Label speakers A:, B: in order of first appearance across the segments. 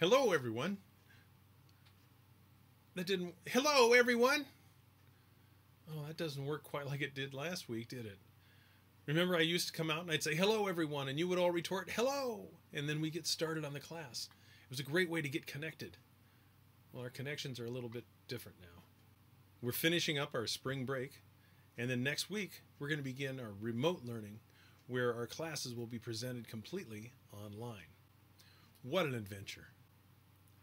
A: Hello, everyone. That didn't. Hello, everyone. Oh, that doesn't work quite like it did last week, did it? Remember, I used to come out and I'd say, hello, everyone, and you would all retort, hello, and then we get started on the class. It was a great way to get connected. Well, our connections are a little bit different now. We're finishing up our spring break, and then next week, we're going to begin our remote learning, where our classes will be presented completely online. What an adventure!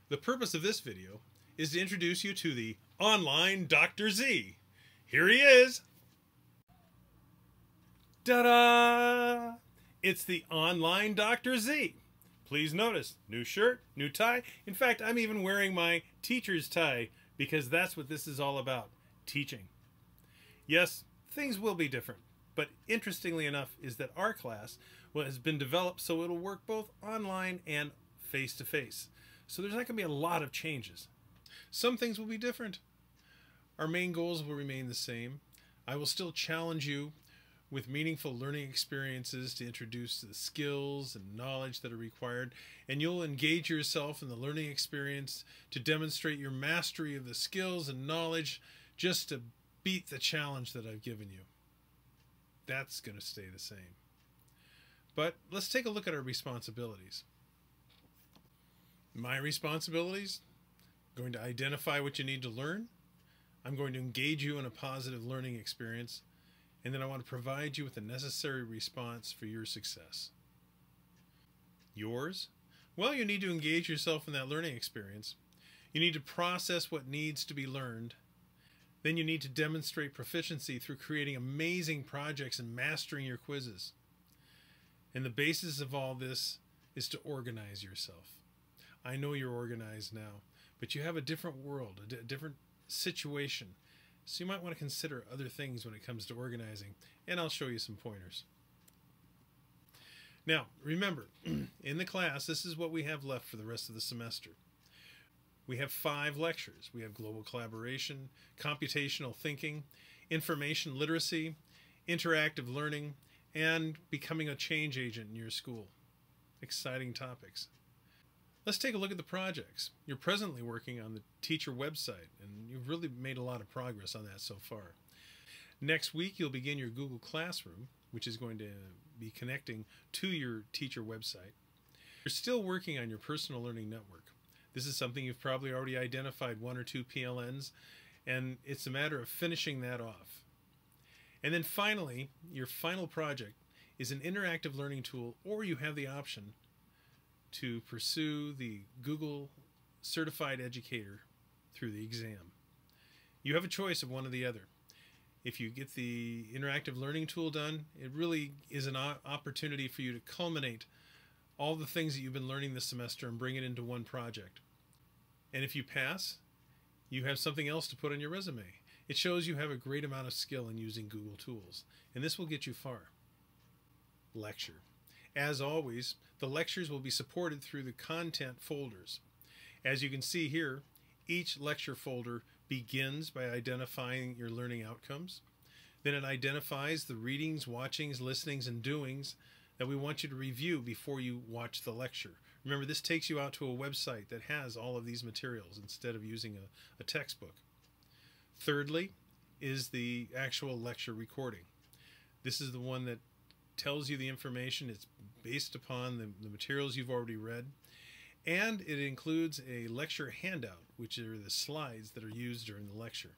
A: The purpose of this video is to introduce you to the online Dr. Z. Here he is! Ta-da! It's the online Dr. Z. Please notice, new shirt, new tie. In fact, I'm even wearing my teacher's tie because that's what this is all about, teaching. Yes, things will be different, but interestingly enough is that our class has been developed so it'll work both online and face-to-face. So there's not going to be a lot of changes. Some things will be different. Our main goals will remain the same. I will still challenge you with meaningful learning experiences to introduce the skills and knowledge that are required, and you'll engage yourself in the learning experience to demonstrate your mastery of the skills and knowledge just to beat the challenge that I've given you. That's going to stay the same. But let's take a look at our responsibilities. My responsibilities going to identify what you need to learn. I'm going to engage you in a positive learning experience and then I want to provide you with the necessary response for your success. Yours? Well, you need to engage yourself in that learning experience. You need to process what needs to be learned. Then you need to demonstrate proficiency through creating amazing projects and mastering your quizzes. And the basis of all this is to organize yourself. I know you're organized now, but you have a different world, a different situation so you might want to consider other things when it comes to organizing, and I'll show you some pointers. Now, remember, in the class, this is what we have left for the rest of the semester. We have five lectures. We have global collaboration, computational thinking, information literacy, interactive learning, and becoming a change agent in your school. Exciting topics. Let's take a look at the projects. You're presently working on the teacher website, and you've really made a lot of progress on that so far. Next week, you'll begin your Google Classroom, which is going to be connecting to your teacher website. You're still working on your personal learning network. This is something you've probably already identified one or two PLNs, and it's a matter of finishing that off. And then finally, your final project is an interactive learning tool, or you have the option to pursue the Google Certified Educator through the exam. You have a choice of one or the other. If you get the interactive learning tool done, it really is an opportunity for you to culminate all the things that you've been learning this semester and bring it into one project. And if you pass, you have something else to put on your resume. It shows you have a great amount of skill in using Google tools, and this will get you far. Lecture. As always, the lectures will be supported through the content folders. As you can see here, each lecture folder begins by identifying your learning outcomes. Then it identifies the readings, watchings, listenings, and doings that we want you to review before you watch the lecture. Remember, this takes you out to a website that has all of these materials instead of using a, a textbook. Thirdly, is the actual lecture recording. This is the one that tells you the information. It's based upon the, the materials you've already read. And it includes a lecture handout, which are the slides that are used during the lecture.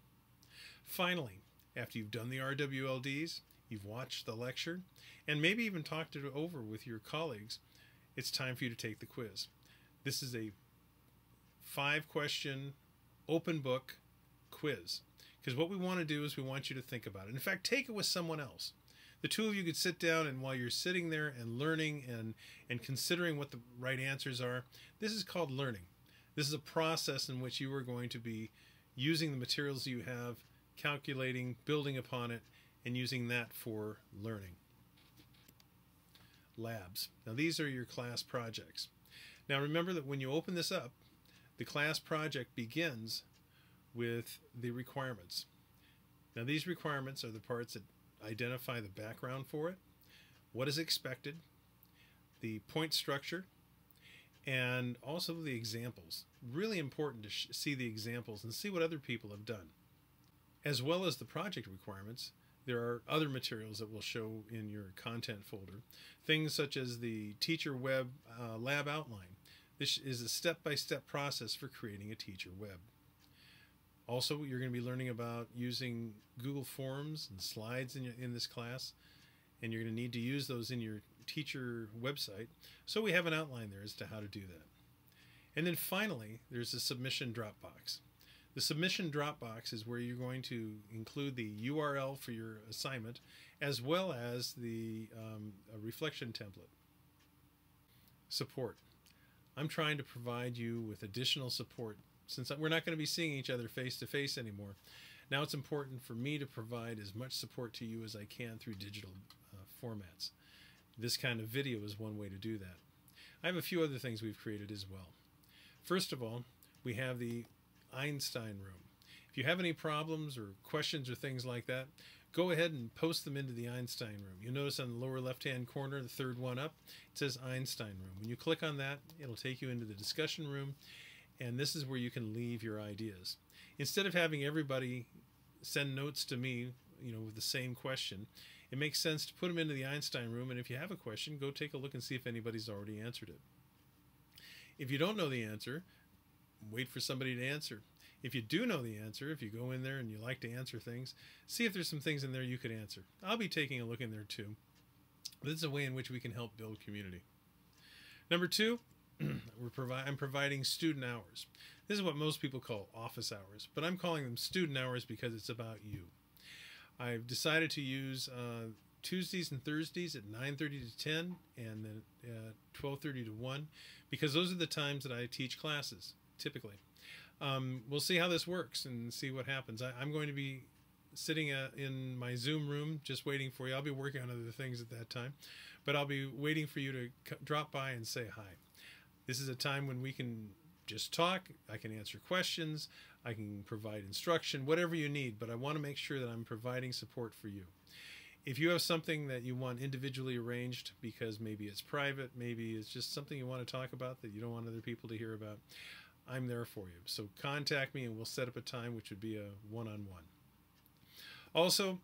A: Finally, after you've done the RWLDs, you've watched the lecture, and maybe even talked it over with your colleagues, it's time for you to take the quiz. This is a five question open book quiz. Because what we want to do is we want you to think about it. In fact, take it with someone else the two of you could sit down and while you're sitting there and learning and and considering what the right answers are this is called learning. This is a process in which you are going to be using the materials you have calculating building upon it and using that for learning. Labs. Now these are your class projects. Now remember that when you open this up the class project begins with the requirements. Now these requirements are the parts that identify the background for it, what is expected, the point structure, and also the examples. Really important to see the examples and see what other people have done. As well as the project requirements, there are other materials that will show in your content folder. Things such as the Teacher Web uh, Lab Outline. This is a step by step process for creating a teacher web. Also, you're going to be learning about using Google Forms and slides in, in this class, and you're going to need to use those in your teacher website. So we have an outline there as to how to do that. And then finally, there's the submission Dropbox. The submission Dropbox is where you're going to include the URL for your assignment as well as the um, reflection template. Support. I'm trying to provide you with additional support since we're not going to be seeing each other face to face anymore. Now it's important for me to provide as much support to you as I can through digital uh, formats. This kind of video is one way to do that. I have a few other things we've created as well. First of all, we have the Einstein room. If you have any problems or questions or things like that, go ahead and post them into the Einstein room. You'll notice on the lower left hand corner, the third one up, it says Einstein room. When you click on that, it'll take you into the discussion room, and this is where you can leave your ideas. Instead of having everybody send notes to me, you know, with the same question, it makes sense to put them into the Einstein room, and if you have a question, go take a look and see if anybody's already answered it. If you don't know the answer, wait for somebody to answer. If you do know the answer, if you go in there and you like to answer things, see if there's some things in there you could answer. I'll be taking a look in there too. This is a way in which we can help build community. Number two, we're provi- I'm providing student hours. This is what most people call office hours, but I'm calling them student hours because it's about you. I've decided to use uh, Tuesdays and Thursdays at 9:30 to 10, and then uh, 12:30 to 1, because those are the times that I teach classes typically. Um, we'll see how this works and see what happens. I, am going to be sitting uh, in my Zoom room just waiting for you. I'll be working on other things at that time, but I'll be waiting for you to drop by and say hi. This is a time when we can just talk. I can answer questions. I can provide instruction, whatever you need, but I want to make sure that I'm providing support for you. If you have something that you want individually arranged because maybe it's private, maybe it's just something you want to talk about that you don't want other people to hear about, I'm there for you. So contact me and we'll set up a time which would be a one on one. Also,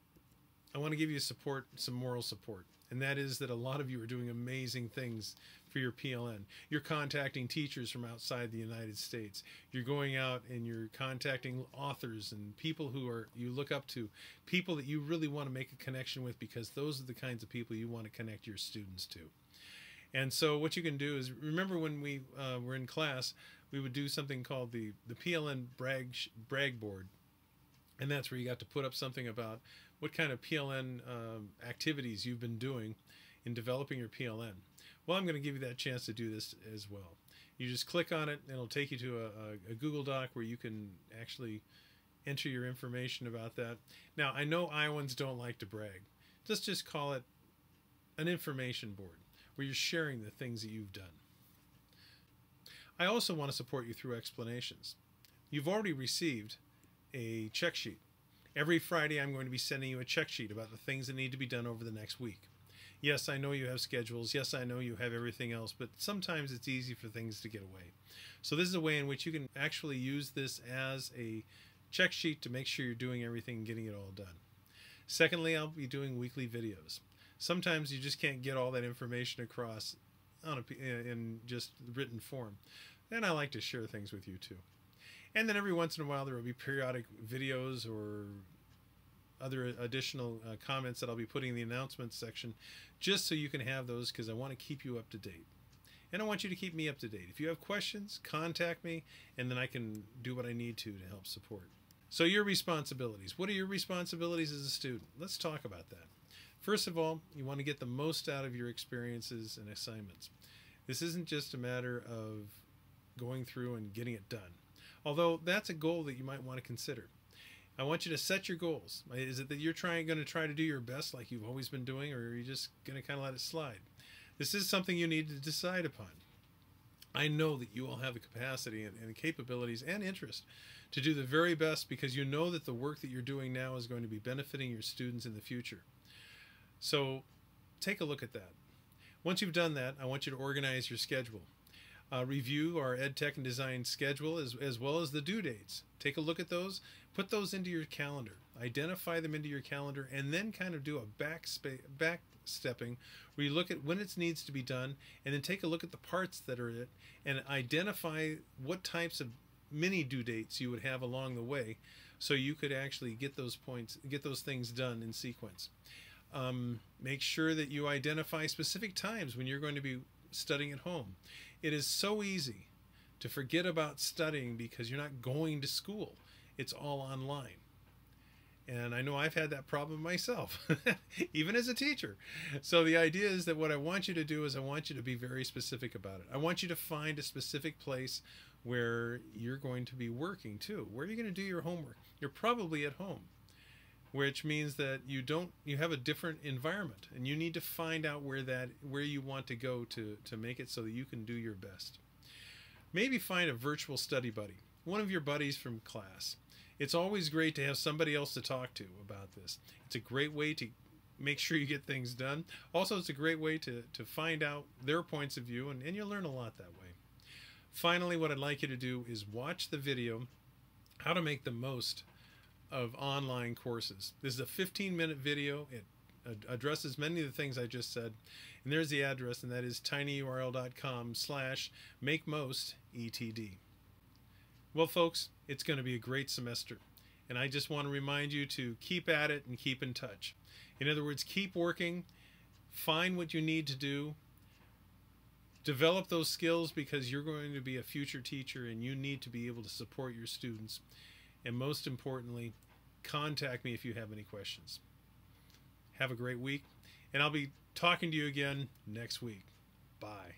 A: I want to give you support, some moral support, and that is that a lot of you are doing amazing things for your PLN. You're contacting teachers from outside the United States. You're going out and you're contacting authors and people who are you look up to, people that you really want to make a connection with because those are the kinds of people you want to connect your students to. And so what you can do is remember when we uh, were in class, we would do something called the the PLN brag brag board, and that's where you got to put up something about what kind of PLN um, activities you've been doing in developing your PLN. Well, I'm going to give you that chance to do this as well. You just click on it, and it'll take you to a, a, Google Doc where you can actually enter your information about that. Now, I know Iowans don't like to brag. Let's just call it an information board where you're sharing the things that you've done. I also want to support you through explanations. You've already received a check sheet. Every Friday, I'm going to be sending you a check sheet about the things that need to be done over the next week. Yes, I know you have schedules. Yes, I know you have everything else, but sometimes it's easy for things to get away. So, this is a way in which you can actually use this as a check sheet to make sure you're doing everything and getting it all done. Secondly, I'll be doing weekly videos. Sometimes you just can't get all that information across on a, in just written form. And I like to share things with you too. And then every once in a while, there will be periodic videos or other additional uh, comments that I'll be putting in the announcements section just so you can have those because I want to keep you up to date. And I want you to keep me up to date. If you have questions, contact me and then I can do what I need to to help support. So, your responsibilities. What are your responsibilities as a student? Let's talk about that. First of all, you want to get the most out of your experiences and assignments. This isn't just a matter of going through and getting it done, although that's a goal that you might want to consider. I want you to set your goals. Uh, is it that you're trying going to try to do your best like you've always been doing, or are you just going to kind of let it slide? This is something you need to decide upon. I know that you all have the capacity and, and, capabilities and interest to do the very best because you know that the work that you're doing now is going to be benefiting your students in the future. So take a look at that. Once you've done that, I want you to organize your schedule. Uh, review our ed tech and design schedule as, as well as the due dates. Take a look at those, put those into your calendar, identify them into your calendar, and then kind of do a back, back stepping where you look at when it needs to be done and then take a look at the parts that are it and identify what types of mini due dates you would have along the way so you could actually get those points get those things done in sequence. Um, make sure that you identify specific times when you're going to be studying at home it is so easy to forget about studying because you're not going to school it's all online and I know I've had that problem myself, even as a teacher. So the idea is that what I want you to do is I want you to be very specific about it. I want you to find a specific place where you're going to be working too. Where are you going to do your homework? You're probably at home, which means that you don't you have a different environment and you need to find out where that where you want to go to to make it so that you can do your best. Maybe find a virtual study buddy, one of your buddies from class it's always great to have somebody else to talk to about this. It's a great way to make sure you get things done. Also, it's a great way to, to find out their points of view, and, and you'll learn a lot that way. Finally, what I'd like you to do is watch the video how to make the most of online courses. This is a 15 minute video. It addresses many of the things I just said. And there's the address, and that is tinyurl.com slash make most ETD. Well, folks, it's going to be a great semester. And I just want to remind you to keep at it and keep in touch. In other words, keep working, find what you need to do, develop those skills because you're going to be a future teacher and you need to be able to support your students. And most importantly, contact me if you have any questions. Have a great week, and I'll be talking to you again next week. Bye.